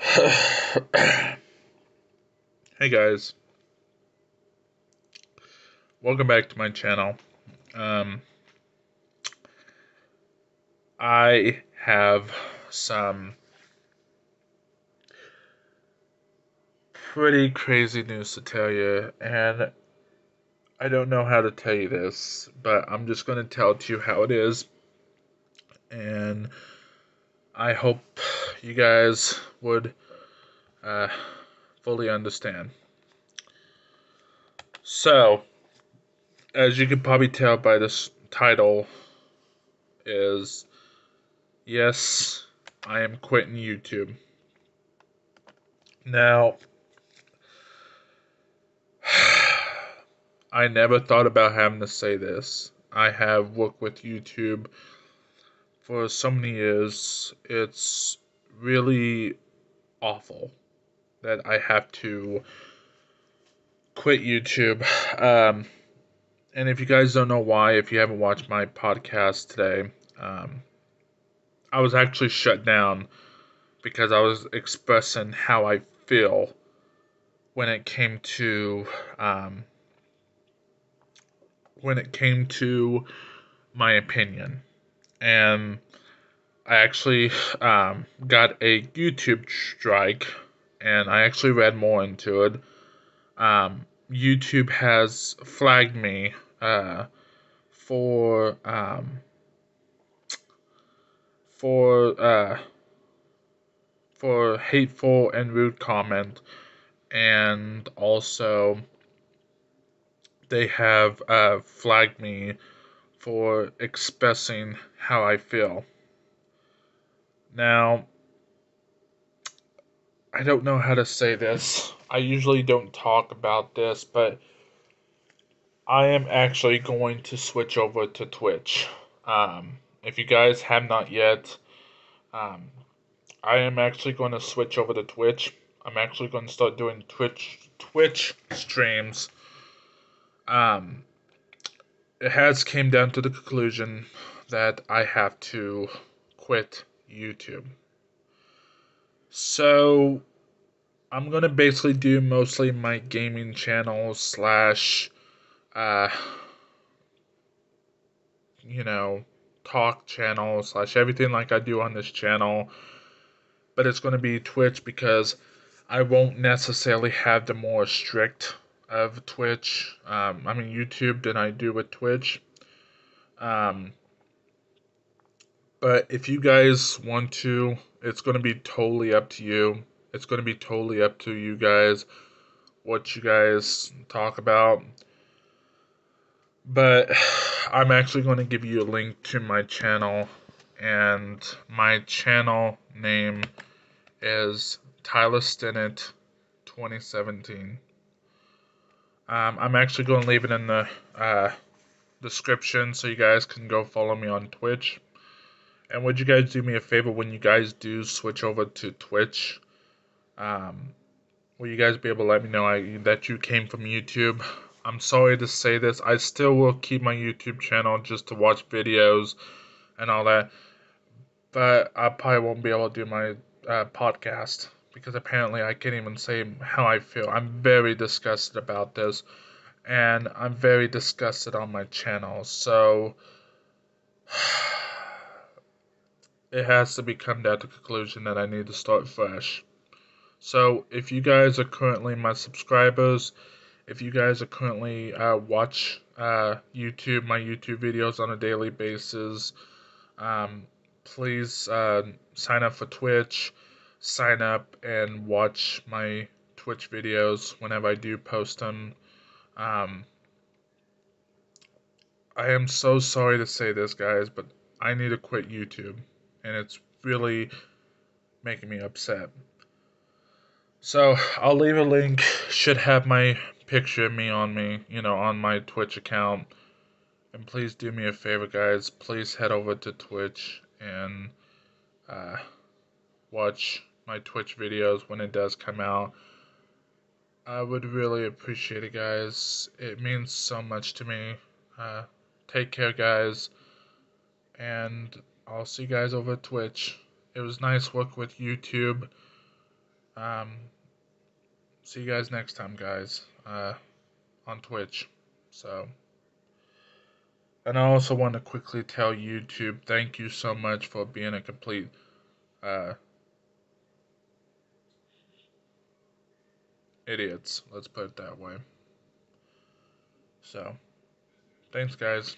hey guys, welcome back to my channel. Um, I have some pretty crazy news to tell you, and I don't know how to tell you this, but I'm just going to tell it to you how it is. And I hope you guys would uh, fully understand. So, as you can probably tell by this title, is yes, I am quitting YouTube. Now, I never thought about having to say this. I have worked with YouTube for so many years. It's really awful that I have to quit YouTube. Um, and if you guys don't know why, if you haven't watched my podcast today, um, I was actually shut down because I was expressing how I feel when it came to um, when it came to my opinion, and I actually um, got a YouTube strike, and I actually read more into it. Um, YouTube has flagged me uh, for um, for uh, for hateful and rude comment, and also they have uh, flagged me for expressing how I feel. Now, I don't know how to say this. I usually don't talk about this, but I am actually going to switch over to Twitch. Um, if you guys have not yet, um, I am actually going to switch over to Twitch. I'm actually going to start doing Twitch Twitch streams. Um, it has came down to the conclusion that I have to quit YouTube. So I'm gonna basically do mostly my gaming channel slash uh you know talk channel slash everything like I do on this channel. But it's gonna be Twitch because I won't necessarily have the more strict of Twitch. Um, I mean YouTube than I do with Twitch. Um, but if you guys want to, it's going to be totally up to you. It's going to be totally up to you guys what you guys talk about. But I'm actually going to give you a link to my channel, and my channel name is Tyler Stinnett 2017. Um, I'm actually going to leave it in the uh, description so you guys can go follow me on Twitch. And would you guys do me a favor when you guys do switch over to Twitch? Um, will you guys be able to let me know I, that you came from YouTube? I'm sorry to say this. I still will keep my YouTube channel just to watch videos and all that. But I probably won't be able to do my uh, podcast because apparently I can't even say how I feel. I'm very disgusted about this, and I'm very disgusted on my channel. So it has to be come to conclusion that I need to start fresh. So if you guys are currently my subscribers, if you guys are currently uh, watch uh, YouTube, my YouTube videos on a daily basis, um, please uh, sign up for Twitch sign up and watch my Twitch videos whenever I do post them. Um, I am so sorry to say this, guys, but I need to quit YouTube, and it's really making me upset. So I'll leave a link. Should have my picture of me on me, you know, on my Twitch account. And please do me a favor, guys. Please head over to Twitch and uh, watch my Twitch videos when it does come out. I would really appreciate it, guys. It means so much to me. Uh, take care, guys. And I'll see you guys over Twitch. It was nice work with YouTube. Um, see you guys next time, guys, uh, on Twitch. So, and I also want to quickly tell YouTube thank you so much for being a complete, uh, idiots. Let's put it that way. So, thanks, guys.